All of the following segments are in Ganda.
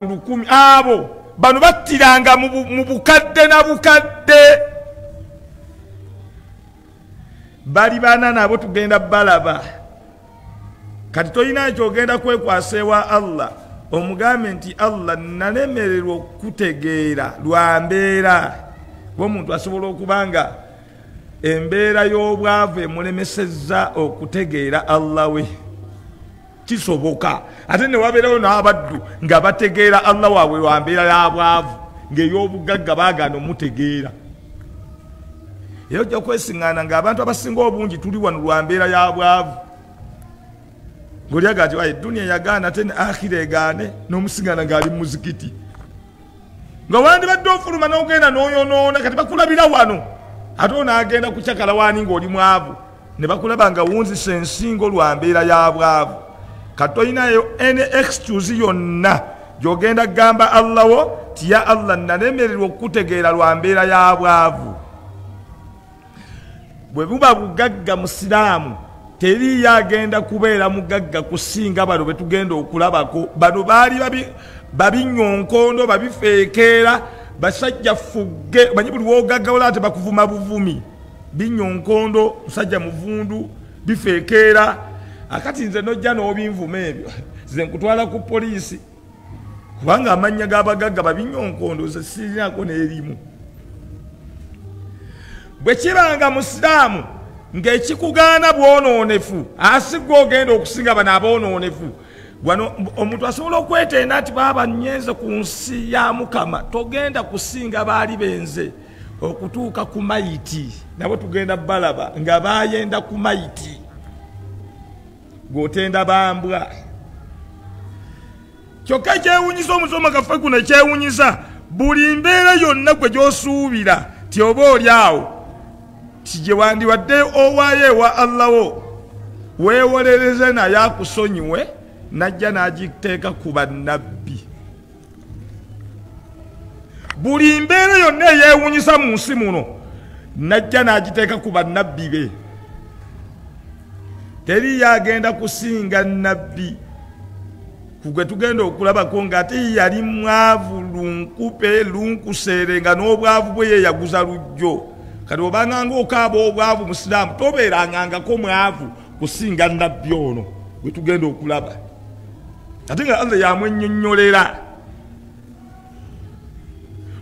lukumi abo bano battiranga mu bukadde na bukadde. Bali bana nabo tugenda balaba. Kati tolina ekyogenda kwekwasa ewa allah omugambe nti allah nalemererwa okutegeera lwa mbeera. Kuba omuntu asobola okuba nga embeera y'obwavu emulemesezza okutegeera allah we kisoboka. Ate newabeerawo n'abaddu nga bategeera allah waabwe lwa mbeera y'abwavu ng'ey'obugagga baagaana omutegeera. Era ojja kwesiŋŋaana ng'abantu abasinga obungi tuli wano lwa mbeera y'abwavu ngaolyaga ti waye duniya yagaana ate ne akhira egaane n'omusiŋŋaana ng'ali mu muzikiti. Nga wandibadde ofuluma n'ogenda n'oyonoona kati bakulabira wano. Ate onaagenda kucakala waani ng'oli mwavu ne bakulaba nga wunzisa ensingo lwa mbeera y'abwavu kati tolinayo ene excuse yonna. Gy'ogenda kugamba allahwo ti ya allah nalemererwa okukutegeera lwa mbeera y'abwavu bwe buba bugagga musiraamu teriyo agenda kubeera mugagga kusinga bano betugenda okulabako. Bano baali babinyonkondo babifeekeera basajja fugge manyi buli wogaggawolaa tebakuvuma buvumi. Binyonkondo musajja muvundu bifeekeera akati nze nojja n'obinvuma ebyo ze nkutwala ku poliisi. Kubanga amannya g'abagagga babinyonkondo ze sirinako n'erimu. Bwe kibanga musiraamu ng'ekikugaana bwonoonefu asigwa ogenda okusinga bano abonoonefu. Wano omuntu asobola okwetenda nti baaba nyenze ku nsi ya mukama togenda kusinga baali benze okutuuka ku mayiti nabo tugenda balaba nga bayenda ku mayiti gotenda bambwa. Kyokka ekyewunyisa omusoma gaffe guno ekyewunyisa buli mbeera yonna gwe gyosuubira ti oba oli awo tije wandiwadde owaayo ewa allahwo weewolereze naye akusonyiwe najja n'agiteeka ku bannabbi. Buli mbeera yonna eyeewunyisa mu nsi muno najja n'agiteeka ku bannabbi be teri yagenda kusinga nabbi kugwe tugenda okulabako ngaate yali mwavu lunkupe lunkuseere nga n'obwavu bwe yeyaguza lujjo. Kati obanganga okaaba obwavu musiraamu tobeerangangako mwavu kusinga nabbi ono bwe tugenda okulaba. Ate nga allah yamwenyonyolera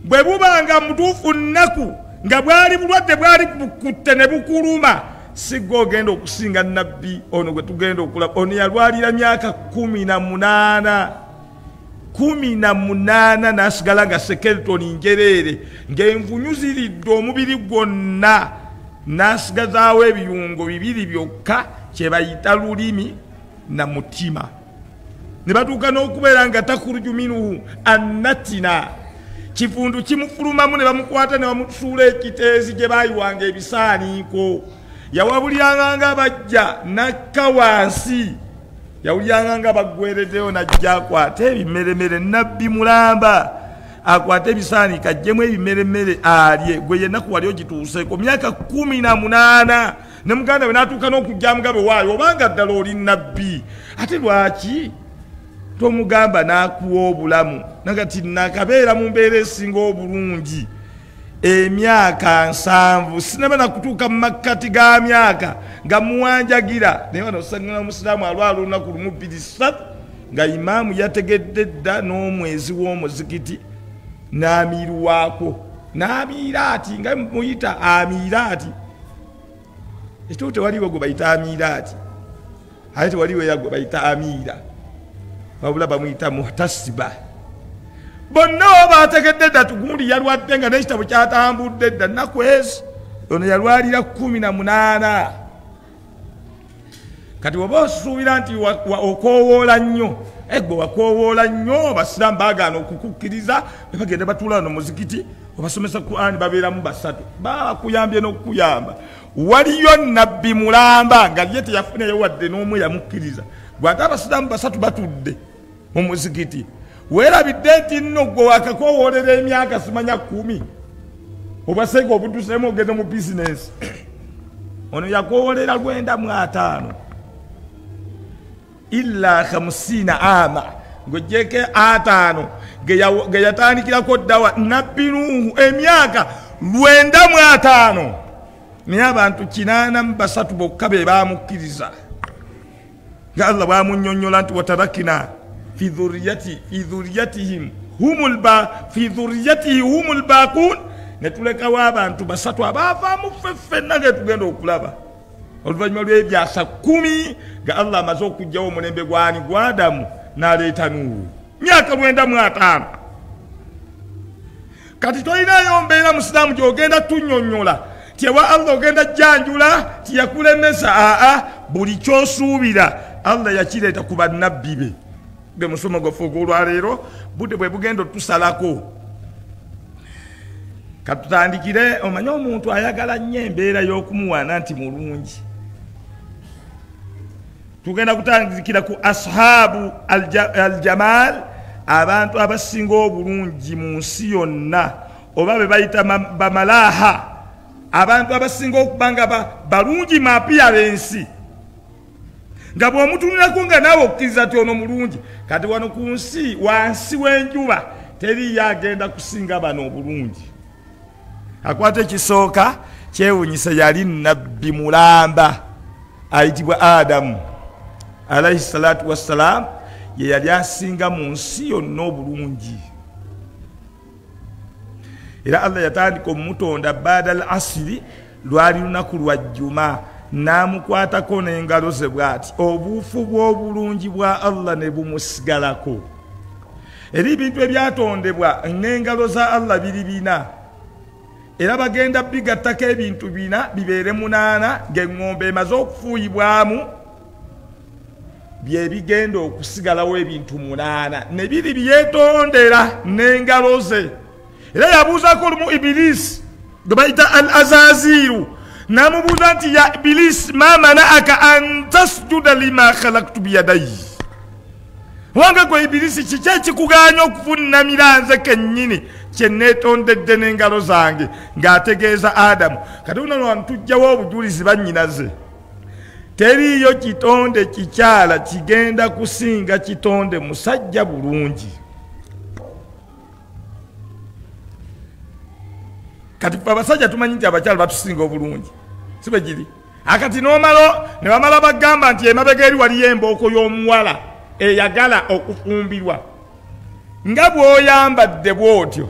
bwe bubanga mutuufu nnaku nga bwali bulwadde bwali bukutte ne bukuluma sigga ogenda okusinga nabbi ono gwe tugenda okulaba ono yalwalira myaka kumi na munaana. Kumi na munaana nasigala nga sekeretoni njereere ng'envunyu ziridde omubiri gwonna. Nasigazaawo ebiyungo bibiri byokka kyebayita lulimi na mutima. Ne batuuka n'okubeera nga takuruju minuhu annatina kifundu kimufulumamu ne bamukwata ne bamusuula ekiteezi gye baayiwanga ebisaaniiko yawabuliranga nga bajja nakka wansi. Yawuliranga nga baggwereddeyo najja akwate ebimeremere nabbi mulamba. Akwate ebisaanika ajjemu ebimeremere alye. Gwe yennaku wali ogituuseeko myaka kumi na munaana ne muganda we n'atuuka n'okujja mugabe waayo obanga ddala oli nabbi ate lwaki? Tomugamba n'akuwa obulamu. Nagati nakabeera mu mbeera esinga obulungi emyaka nsanvu. Sinaba nakutuuka mu makkati ga myaka nga muwanjagira. Naye wano osangana omusiraamu alwala olunaku lumu bbiri ssatu nga imaamu yategedde dda n'omwezi w'omuzikiti n'amiirwako n'amiiraati nga muyita amiiraati ekituufu tewaliwo gwe bayita amiiraati ate tewaliwo era gwe bayita amiira wabula bamuyita muhtasiba bonna oba bategedde dda tugundi yalwadde nga n'ekitabo kyatambudde dda nnaku ezi ono yalwalira kumi na munaana. Kati oba osuubira nti okoowoola nnyo egwe wakoowoola nnyo basiraamu baagaana okukukkiriza ne bagenda batuula wano muzikiti obasomesa qurani babeeramu basatu bakuyambye n'okukuyamba. Waliyo nabbi mulamba nga ye teyafunayo wadde n'omu eyamukkiriza. Gwate abasiraamu basatu batudde mu muzikiti weerabidde nti nno gwe wakakowoolera emyaka simanya kumi. Obasega obutusemu ogende mu bizinesi ono yakowoolera lwenda mu ataano. Illa khamusina ama. Ng'ogyeko ataano. Ge yatandikirako ddawa nabbi nuuhu emyaka lwenda mu ataano. Naye abantu kinaana mu basatu bokka be bamukkiriza nga allah bwamunyonyola nti watarakina fi dhuriyatihim fi dhuriyatihi humu lbakun netulekawo abantu basatu abaavaamu ffeffenna getugenda okulaba oluvannyuma lw'ebyasa kumi nga allah amaze okugjawo omulembe gwani gwadamu n'aleeta nuuru myaka lwenda mu ataano kati tolinayo mbeera musiraamu gyogenda tunyonyola tyewa allah ogenda jjanjula tiyakulemesa aa buli kyosuubira allah yakireeta ku bannabbi be ge musomo gwaffe ogwolwaleero budde bwe bugenda otusalako. Katutandikire omanye omuntu ayagala nnyo embeera y'okumuwaana nti mulungi. Tugenda kutandikira ku ashaabu aljamal abantu abasinga obulungi mu nsi yonna oba be bayita bamalaha abantu abasinga okuba nga balungi mapiyarensi nga bw'omutunulako nga naawe okkiriza ti ono mulungi kati wano ku nsi wansi w'enjuba teriyo agenda kusinga bano obulungi. Akwata ekisooka kyewunyisa yali nabbi mulamba ayitibwa adamu alaihi salatu wassalam ye yali asinga mu nsi yonna obulungi. Era allah yatandika omumutonda baada al asiri lwali lunaku lwa jjuma n'amukwatako n'engalo ze bw'ati. Obuufu bw'obulungi bwa allah ne bumusigalako. Era ebintu ebyatondebwa n'engalo za allah biri bina. Era bagenda bigattako ebintu bina bibeere munaana ng'eŋŋombe emaze okufuuyibwamu byebigenda okusigalawo ebintu munaana. Ne biri byetondera n'engalo ze. Era yabuuzako olumu ibirisi gwe bayita al azaziru namubuuza nti ya ibirisi ma manaaka an tasjuda lima khalaktu biyadayi owange gwe ibirisi kiki ekikuganya okufunnamira nze kennyini? Kyeneetondedde n'engalo zange ng'ategeeza adamu. Kati unalwanu tujjawo obujulizi bannyinaze teriyo kitonde kikyala kigenda kusinga kitonde musajja bulungi. Kati abasajja tumanyi nti abakyala batusinga obulungi sibe giri akati nomalo ne bamala bagamba nti emabega eri waliyo embooko y'omuwala eyagala okufumbirwa. Nga bw'oyambadde bw'otyo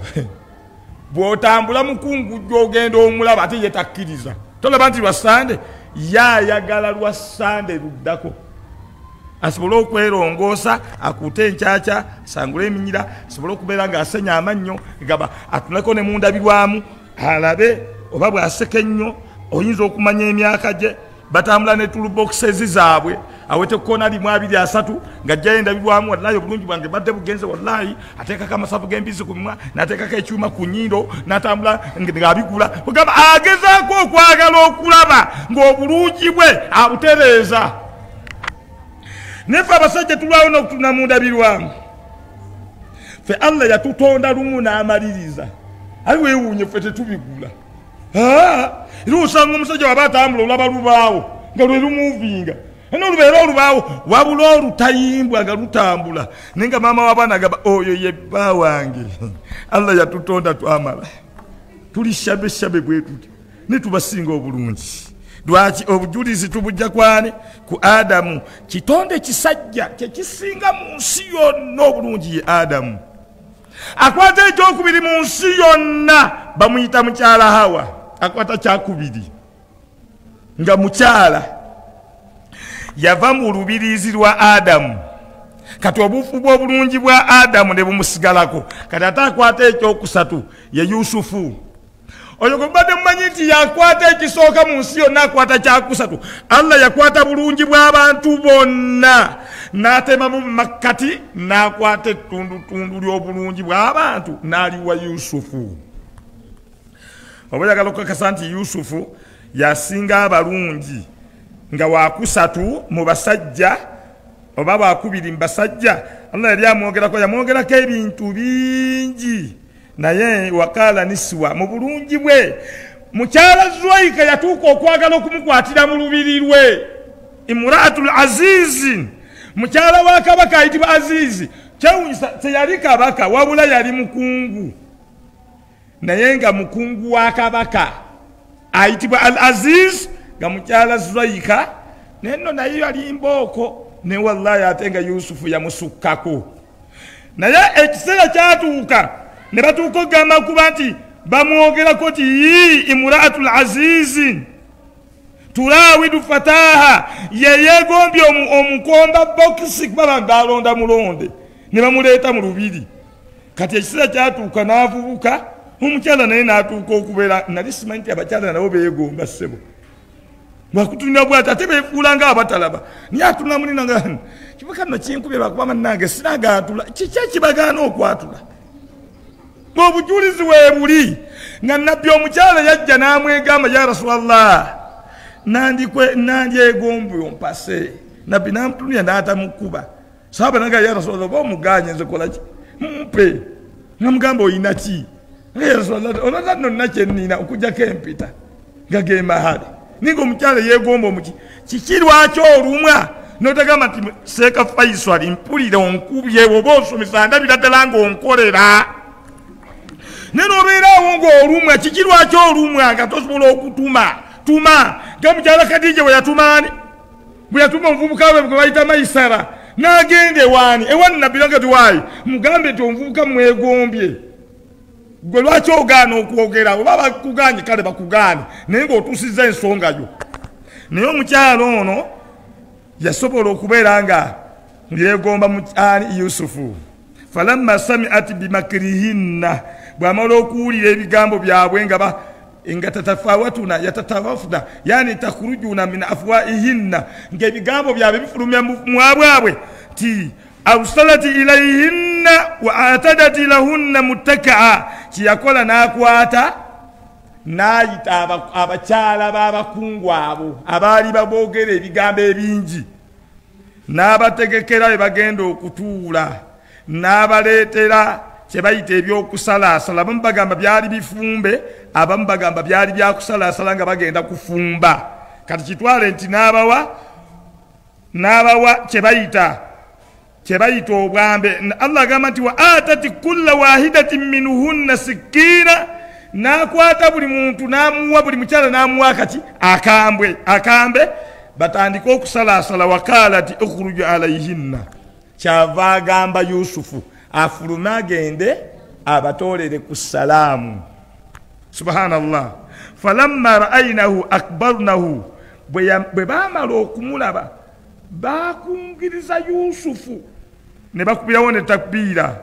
bw'otambula mukungujja ogenda omulaba ate ye takkiriza tolaba nti lwasande yayagala lwa sande luddako. Asobole okwerongoosa akuute enkyakya asangule eminyira asobole okubeera ngaasenya amannyo gaba atuneko ne mundabirwamu alabe oba bwaseka ennyo oyinza okumanya emyaka gye batambula ne tulubokisezi zaabwe. Awete kona limu abiri asatu ngajjayo endabirwamu wallahi obulungi bwange badde bugenze wallahi. Ateekako amasavu gembizi ku mimwa nateekako ekyuma ku nyindo natambula ngaabigula ogamba agezaako okwagala okulaba ng'obulungi bwe abutereeza. Nefe abasajja tulwawo n'okutuna mu ndabirwamu fe allah yatutonda lumu n'amaliriza. Ali weewuunye ffe tetubigula era osanga omusajja waba atambula olaba lubaawo nga lwe lumuvinga nolubeera olubaawo wabula olutayimbwa nga lutambula. Naye nga maama wabaana gaba oyo ye bba wange. Allah yatutonda twamala. Tuli shabe shabe bwe tuti ne tubasinga obulungi. Lwaki obujulizi tubujja kwane? Ku adamu. Kitonde kisajja kyekisinga mu nsi yonna obulungi ye adamu. Akwata ekyokubiri mu nsi yonna bamuyita mukyala hawa akwata kyakubiri. Nga mukyala yava mu lubiriizi lwa adamu. Kati obufu bw'obulungi bwa adamu ne bumusigalako. Kati ate akwata ekyokusatu ye yusufu. Oyo gwe mbadde mumanyi nti yakwata ekisooka mu nsi yonna akwata kyakusatu. Allah yakwata bulungi bw'abantu bonna. N'atemamu mumakkati n'akwata ettundutundu ly'obulungi bw'abantu n'aliwa yusufu oba oyagala okukakasa nti yusufu yasinga abalungi nga wakusatu mu basajja oba wakubiri mu basajja. Allah yali amwogerako yamwogerako ebintu bingi. Naye wakaala nisiwa mu bulungi bwe. Mukyala zwaika yatuuka okwagala okumukwatira mu lubiri lwe. Imuraatu l azizi mukyala wa kabaka ayitibwa azizi. Kyewunyisa teyali kabaka wabula yali mukungu naye nga mukungu wa kabaka ayitibwa al aziz nga mukyala zulaika naye nno naye yali mbooko ne wallahi ate nga yusufu yamusukkako. Naye ekiseera kyatuuka ne batuuka okugamba kuba nti bamwogerako ti yi imuraatu lazizi tulawidu fataha yeyegombye omukomba bokisi kuba bantu alonda mulonde. Ne bamuleeta mu lubiri. Kati ekiseera kyatuuka n'avubuka omukyala naye n'atuuka okubeera nali simanyi nti abakyala nabo beegomba ssebo. Bwakutunira bwati ate befuula nga abatalaba. Naye atula mulinanga kibuka nno kinkubye lwakuba mannange sinagatula kiki ekibagaana okwatula? Obujulizi weebuli nga nabbi omukyala yajja n'amwegamba ya rasulallah nandyegombwe ompase nabbi namutunira n'atamukuba. Saaba naga ya rasulallah oba omuganye nze kolaki mumpe. Namugamba oyina ki olata nno nna kyenina okujjako empita nga gemahale ninga omukyala yegomba omuki kiki lwaki olumwa? Notagamba nti seeka faisal mpulire onkubye oba osomesa ndabira ddala ngaonkolera naye nobeerawo ngaolumwa kiki lwaki olumwa nga tosobola okutuma? Tuma. Nga mukyala kadije bwe yatumaani bwe yatuma omuvubuka we gwe bayita maisara. N'agenda ewaani ewaani nabiranga tiwaayi mugambe nti omuvubuka mwegombye gwe lwaki ogaana okwogera? Oba bakuganye kale bakugaane. Naye ngaotuusiza ensonga yo. Naye omukyalo ono yasobola okubeera nga yegomba muani yusufu. Falamma samiat bimakirihinna bwamala okuwulira ebigambo byabwe nga nga tatafawatuna yatatawafuna yani takhurujuna min afwaihinna ngaebigambo byabwe bifulumya mwabwabwe ti ausalati ilaihinna wa atadati lahunna muttakaa. Kiyakola nakwata nayita abakyala b'abakungu abo abaali babogera ebigambo ebingi. N'abategekera bye bagenda okutuula n'abaleetera kyebayita ebyokusalaasala. Abamu bagamba byali bifumbe abamu bagamba byali byakusalaasala nga bagenda kufumba. Kati kitwale nti n'abawa n'abawa kyebayita kyebayita obwambe. Allah agamba nti wa atati kulla wahidatin minuhunna sikiina nakwata buli muntu namuwa buli mukyala namuwa kati akambwe akambe. Batandike okusalaasala wakaala ti ukhruju alaihinna kyava agamba yusufu afulume agende abatolere ku salaamu. Subhanallah. Falamma raainahu akbarnahu bwe bamala okumulaba bakungiriza yusufu ne bakubirawo ne takbiira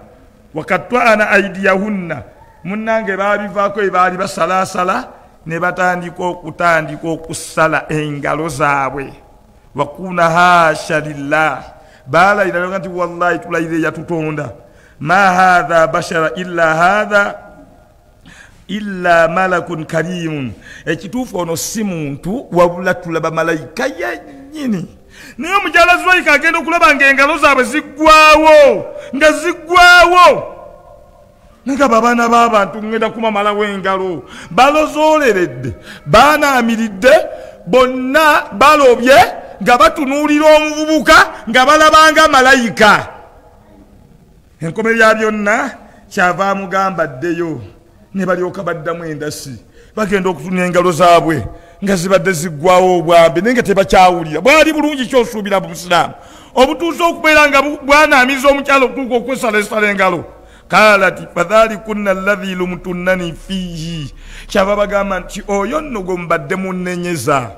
wakatwana aidiyahunna. Munange babivaako ebaali basalasala ne batandika okutandika okusala engalo zaabwe. Wakuna hasha lillah. Balayira nti wallahi tulayire yatutonda. Ma hatha bashara illa hatha illa malakun karimun. Ekituufu ono si muntu wabula tulaba malayika yennyini naye omukyala zulaika agenda okulaba nga engalo zaabwe ziggwawo nga ziggwawo nagaba abaana b'abantu ngenda kumamalawo engalo balozooleredde baanaamiridde bonna balobye nga batunuulira omuvubuka nga balabanga malayika. Enkome bya byonna kyava amugamba ddeyo ne balyoka baddamu endasi bagenda okutunya engalo zaabwe nga zibadde ziggwawo obwambe naye nga tebakyawulira. Bwali bulungi kyosuubira mu busiraamu. Obutuuse okubeera nga bwanaamiza omukyalo okutuuka okwesalasala engalo. Kalati fadhalikunna allahi lumtunnani fiihi. Kyava bagamba nti oyo nno gwe mubadde munnenyeza.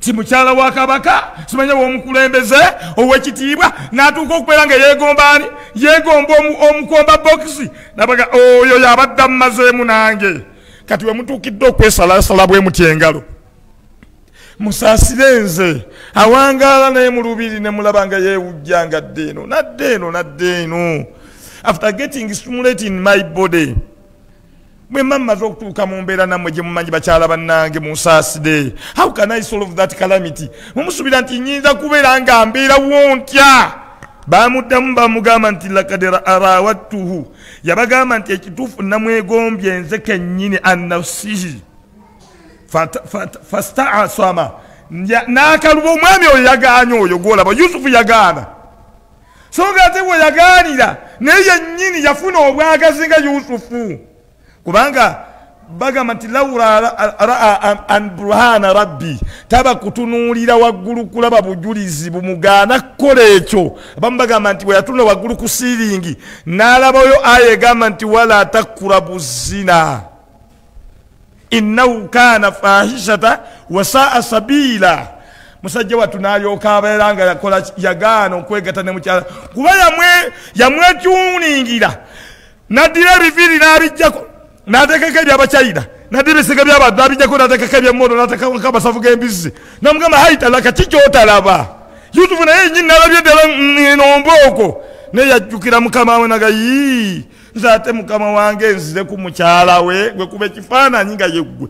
Ti mukyala wa kabaka simanya womukulembeze owekitiibwa natuuka okubeera nga yegombani yegomba omukomba bokisi nabaga oyo yabadde mumazeemu nange kati wemutuukidde okwesalasala bwe muty engalo. Musaasire nze. Awangaala naye mu lubiri ne mulaba nga yeewujja nga dde eno nadde eno nadde eno. After getting stimulate in my body bwe mma mmaze okutuuka mu mbeera nammwe gye mumanyi bakyala bannange munsaasire how can i solve that calamity? Mumusuubira nti nyinza kubeera nga mbeerawo ntya bamuddamu bamugamba nti lakad rawattuhu. Yabagamba nti ekituufu namwegombye nze kennyini annafsihi fastaasama. N'akaluba omwami oyo yagaanye oyo gwolaba. Yusufu yagaana. So nga ate bwe yagaanira naye yennyini yafuna obwagazi nga yusufu. Kubanga bagamba nti laula raa an burhana rabbi taba kutunuulira waggulu kulaba bujulizi bumugaana kukola ekyo. Abamu bagamba nti bwe yatunula waggulu ku siiringi n'alabayo aya egamba nti wala takurabu zina innahu kana fahishata wasaa sabiila. Musajja wattu n'alyoka abeera nga yagaana okwegata ne mukyala. Kuba yamwetuningira naddira ebiviiri n'abijjako natekeko ebyabachina nadde ebisiga byabantu nabijjako natekeko ebyemono natekako amasavu g'embizzi namugamba haitalaka kikyotalaba yusufu naye enyini nalabye ddala nombooko naye yajjukira mukama we naga yi nze ate mukama wange nzire ku mukyala we gwe kuba ekifaananyi nga yeggwe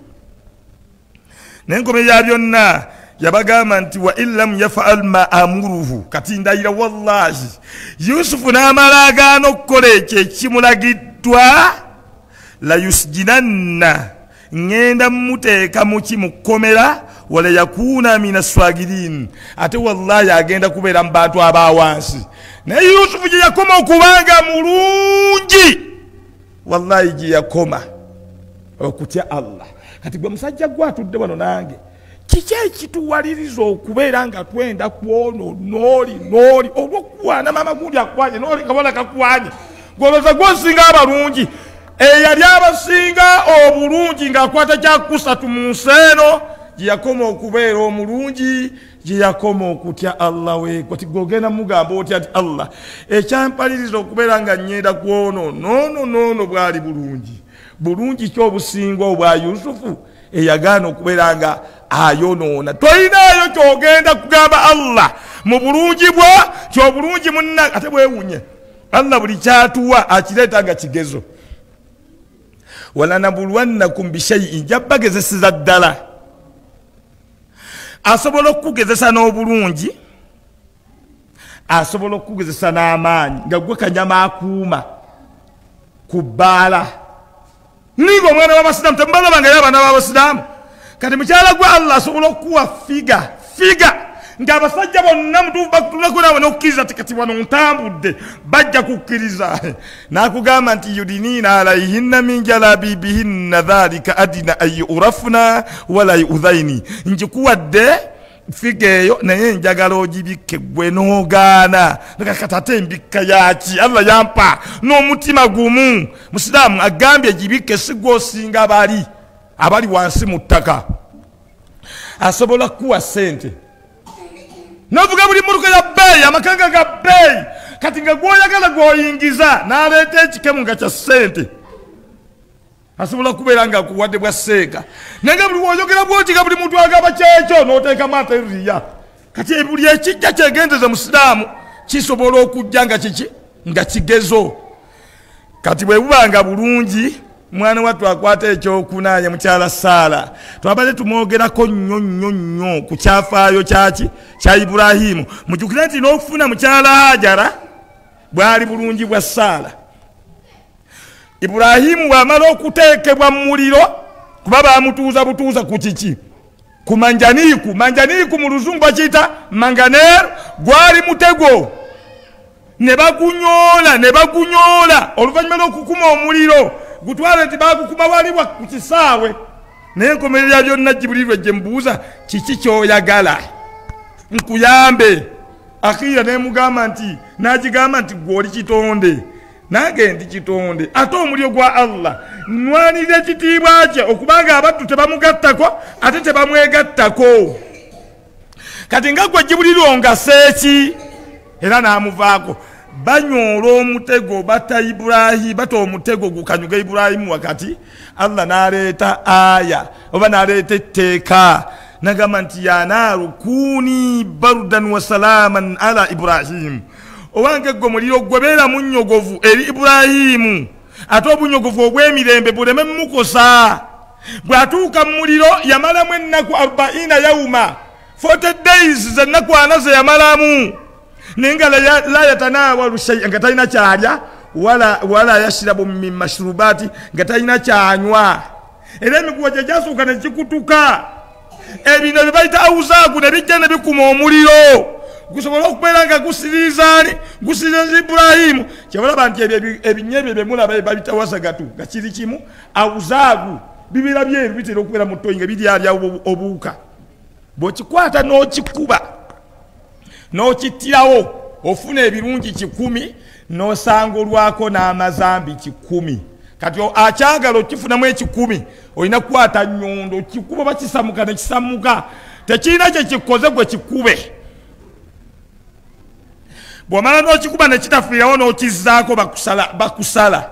naye enkome ya byonna yabagamba nti wa in lam yafaal ma amuruhu kati ndayira wallahi. Yusufu n'amala agaana okukola ekyo ekimulagiddwa layusjinanna ŋŋenda mmuteeka muki mu kkomera wala yakuuna min aswagirin ate wallahi agenda kubeera mu bantu abawansi naye yusufu gye yakoma okubanga mulungi wallahi gye yakoma okutya allah. Kati gwe musajja gwe atudde wano nange kiki ekituwaliriza okubeera nga twenda kwono nooli nooli olwokukwana maama gundi akwanye nooli kabona kakwanye gwoloza gwosinga abalungi eyali abasinga obulungi ng'akwata kyakusatu mu nsi eno gye yakoma okubeera omulungi gye yakoma okutya allah we. Kati gogenda mugamba otya ti allah ekyampaliriza okubeera nga nyenda kwono? Noono noono bwali bulungi. Bulungi ki obusinga obwa yusufu? Eyagaana okubeera nga ayonoona. Tolinayo kyogenda kugamba allah mu bulungi bwo kyobulungi munna ate bwewunye. Allah buli kyatuwa akireeta nga kigezo walanabulwannakum bishaiin jabagezeseza ddala. Asobola okukugezesa n'obulungi asobola okukugezesa n'amaanyi nga gwe kanyama akuuma ku bbaala. Ninga omwana w'abasiraamu temubalaba nga ye abaana b'abasiraamu. Kati mukyala gwe allah asobola okukuwa figa figa ng'abasajja bonna mutuufu bakutulako naawe n'okukkiriza ti kati wano ntambudde bajja kukkiriza. N'akugamba nti yudiniina alaihinna min jalabibihinna dhalika adina an yurafuna wala yuudhaini nkikuwadde figa eyo naye njagala ogibikke gwe n'ogaana. Nakakati ate embikka yaki allah yampa. N'omutima gumu. Musiraamu agambye gibikke si gwosinga bali abali wansi mu ttaka. Asobola kukuwa sente novuga buli motoka ya bbeeyi amakanga ga bbeeyi. Kati nga gwoyagala gwoyingiza n'aleeta ekikemu nga kya ssente. Asobola kubeera nga akuwadde bwa seeka naye nga buli woyogera bwoti nga buli muntu agamba kyekyo n'oteekamu ateriya kati buli ekijja kyegendeze musiraamu kisobola okujja nga kiki? Nga kigezo. Kati bwe bubanga bulungi mwana wattu akwata ekyokunaye mukyala saala. Twabadde tumwogerako nnyo nnyo nnyo ku kyafaayo kyaki? Kya ibulahimu mujukire nti n'okufuna mukyala hajara bwali bulungi bwa saala. Ibulahimu bwamala okuteekebwa mu muliro kuba bamutuuza butuuza ku kiki? Ku manjaniiku. Manjaniiku mu luzungu bakiyita manganeer gwali mutego. Ne bagunyoola ne bagunyoola oluvannyuma lw'okukuma omuliro gutwale nti bagukuma waliwa ku kisaawe naye enkomerera byonna jibuliirwe gye mbuuza kiki kyoyagala? Nkuyambe. Akira nemugamba nti nagigamba nti gwe oli kitonde. Nange ndi kitonde. Ate omuliro gwa allah nwanirira ekitiibwa kye okubanga abaddu tebamugattako ate tebamwegattako. Kati nga gwe jibulirwa ongaseeki era namuvaako banyoola omutego bata ibulahi bata omutego gukanyuga ibulahimu wakati allah naleeta aya oba naleeta etteeka nagamba nti yanaaru kuni barudan wasalaman ala iburahimu owange gwe muliro gwebeera munyogovu eri ibulahimu ate obunyogovu obwemirembe buleme mumukosa bwatuuka mu muliro yamalamu ennaku 40 yauma 40 days zennaku ana ze yamalamu naye nga la yatanawalu shaia nga talina kyalya wala, yashirabu min mashrubaati nga talina kyanywa. Era emiguwa gye gyasooka ne gikutuka. Ebino bye bayita awuzaaku ne bijja ne bikuma omuliro. Gusobole okubeera nga gusiriizaani gusiriiza ibulayimu kyebalaba nti ebyo ebinyebyo byemulaba babitawasagatu nga kiri kimu awuzaagu bibeera byeru bitera okubeera mu ttoyi nga biryalya obuwuka bw'okikwata n'okikuba n'okittirawo ofuna ebirungi kikumi n'osanga olwako n'amazambi kikumi. Kati akyagala okifunamu ekikumi olina kukwata nyondo kikuba bakisamuka nekisamuka tekirina kyekikoze gwe kikube. Bwomala n'okikuba nekitafiirawo n'okizaako bakusala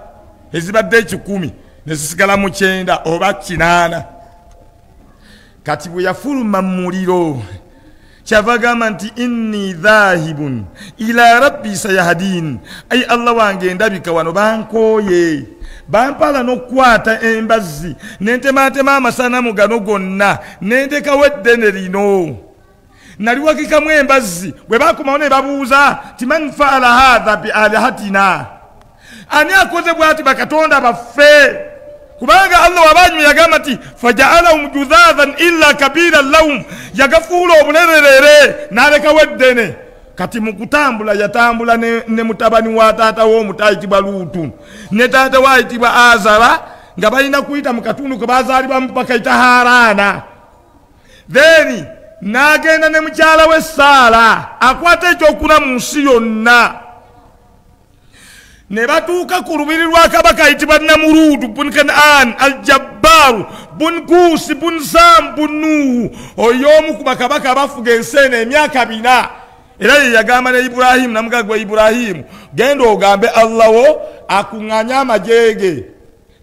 ezibadde ekikumi nezisigala mukyenda oba kinaana. Kati bwe yafuluma mu muliro kyava agamba nti inni dhahibun. Ila rabbi sayahadin ayi allah wange ndabika wano bankooye bampala n'okukwata embazzi. Nentematema amasanamu gano gonna. Nentekawo eddene lino. Nali wakikamu embazzi. Bwe bakomawo ne babuuza ti man faala hatha bi alihatina? Ani akoze bwati bakatonda baffe kubanga allah wabanyu yagamba nti fajaalahum judhathan illa kabiran lahum. Yagafuula obulererere nalekawo eddene kati mukutambula yatambula ne, mutabani wa taata womuto ayitibwa luutu. Ne taata we ayitibwa azara nga balina kuyita mu katundu ke bazaalibwamu bakayita harana then n'agenda ne mukyala we saala akwata ekyokuna mu nsi yonna ne batuuka ku lubiri lwa kabaka ayitibwa namuruudu bun kanaan aljabbaaru bun kuusi bun saamu bun nuuhu. Oyo omu ku bakabaka abafuga ensi eno emyaka bina. Era ye yagamba ne ibulayimu namugaa gwe ibulayimu genda ogambe allahwo akuŋŋaanye amajeege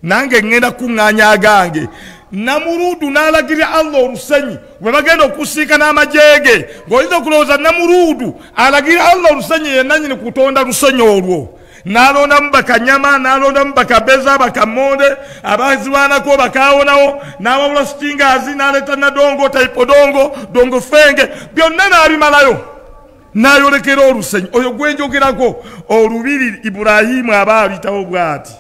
nange ŋŋenda kukuŋŋaanya agange. Namuruudu n'alagirira allah olusenyi bwe bagenda okusiika n'amajeege. Ng'oyinza okulowooza namuruudu alagirira allah olusenyi yennanyini kutonda lusenyi olwo n'alondamu bakanyama n'alondamu bakabeza bakamonde abazirwanako bakawonawo n'ababula sitingazi n'aleeta nadongo taipodongo dongo fenge byonna n'abimalayo. N'ayolekera olusenyi oyo gwenjogerako olubiri ibulayimu aba alitawo bw'ati.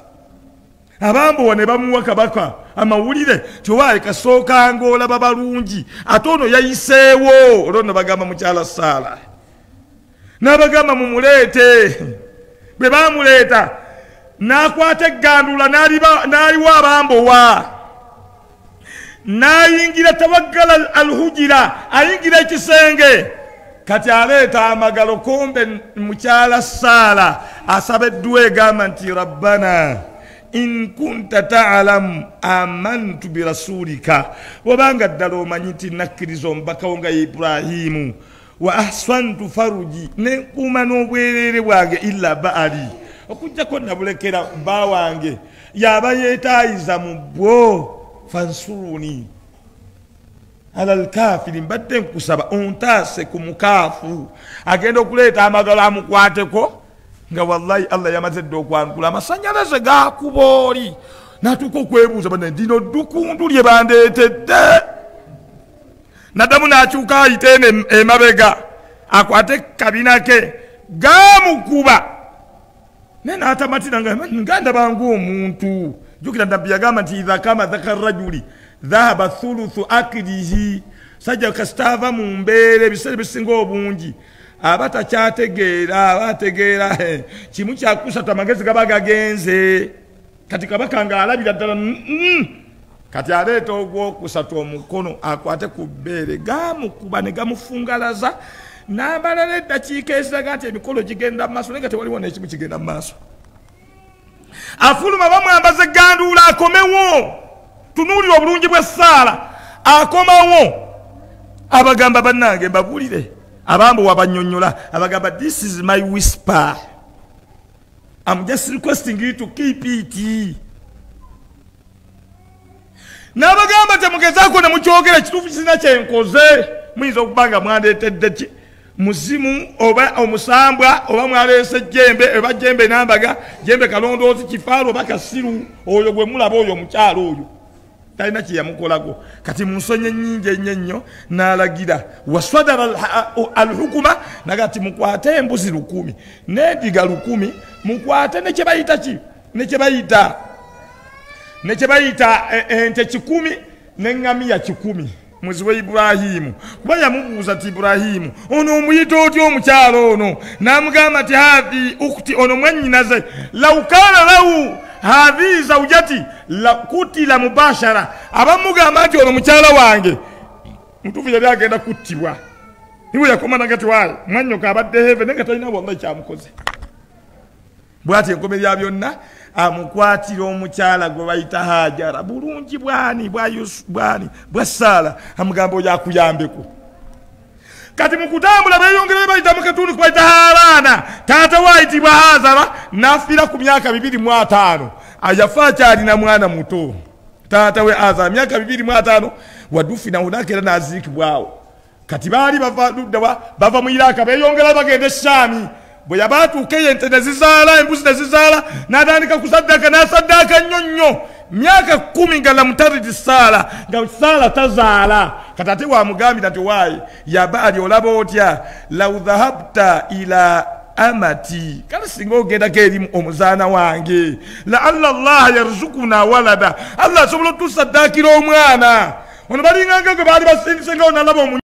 Abambowa ne bamuwa kabaka amawulire tiowaaye kasookanga olaba balungi ate ono yayiseewo. Olwono bagamba mukyala saala. N'abagamba mumuleete bwe bamuleeta n'akwata eggandula n'aliwo abambowa. N'ayingira tawaggala alhujira ayingira ekisenge. Kati aleeta amagalo kumbe mukyala saala asaba edduwa egamba nti rabbana in kunta taalamu amantu birasulika wobanga ddala omanyi nti nakkiriza omubakawo nga iburahimu wa ahsantu faruji nenkuuma n'obwereere bwange illa baali. Okugjako nabulekera bba wange yaba yeetaayiza mu bwo fansuruni. Ala lkafiri mbadde nkusaba ontaase ku mukaafu. Agenda okuleeta amagalo amukwateko nga wallahi allah yamaze dde okwanukula. Amasanyalaze gakuba oli. Natuuka okwebuuza bane ndino ddukundu lye bandeetedde naddamu nakyuka ayite eno emabega akwate kabina ke gamukuba naye natamatira ngandabanga omuntu jukira nabbi yagamba nti idha kama dhaka rajuli dhahaba thuluthu akilihi sajja kasitaava mu mbeera ebiseera ebisinga obungi. Aba takyategeera aba ategeera kimu kyakusatu amagezi gaba gagenze. Kati kabaka nga alabira ddala kati aleeta ogwokusatu omukono akwate ku bbeere gamukuba ne gamufungalaza n'amalala eddakiika eziraga nti emikolo gigenda mu maaso naye nga tewaliwo nekimu kigenda mu maaso. Afuluma bamwambaza egganduula akomewo! Tunuulira obulungi bw'essaala akomawo! Abagamba bannange mbabuulire. Abambo wabanyonyola abagamba this is my whisper. I'm just requesting you to keep it n'abagamba temugezaako ne mukyogera ekituufu kisina kyenkoze muyinza okuba nga mwandeetedde ki? Muzimu oba omusambwa oba mwaleese jembe oba jembe nambaga jembe kalondoozi kifaalo oba kasiru oyo gwe mulaba oyo omukyalo oyo. Talina kyeyamukolako kati munsonyi enyingi ennyo ennyo n'alagira waswadara alhukuma naga ti mukwate embuzi lukumi. N'ediga lukumi mukwate nekyebayita ki? Nekyebayita nekyebayita ente kikumi neŋŋamiya kikumi. Muzi we ibulahimu kuba yamubuuza ti ibulahimu ono omuyita otya omukyalo ono? N'amugamba ti hathi ukti ono mwannyinaze laukana lahu hathi zaujati kutila mubashara. Abamugamba nti ono mukyala wange. Mutuufu yali agenda kuttibwa. Niwe yakoma nagati waayo mwanyoka abadde heve naye nga talina wallahi kyamukoze. Bwati enkome lya byonna amukwatira omukyala gwe bayita hajara bulungi bwani bwani bwa saala? Amugamba oyo akuyambeku. Kati mukutambula beyongere bayita mukatundu kubayita haraana taata waayitibwa hazara nafiira ku myaka bibiri mu ataano. Yafa akyalina mwana muto. Taata we azara myaka bibiri mu ataano wadufinaunaka era naziikibwawo. Kati baali bava luddawa bava mu iraka beyongera bagenda eshaami bwe yabatuuka eyo ente nezizaala embuzi nezizaala natandika kusaddaka nasaddaka nnyo nnyo. Myaka kumi nga namutaridi saala nga saala tazaala. Kati ate wamugambira nti waayi yabaali olaba otya? Lau dhahabta ila amati. Kale singa ogendako eri omuzaana wange. Laalla llaha yarzukuna walada. Allah asobola otusaddakira omwana. Ono balinganga gwe baali basindisengawo nalaba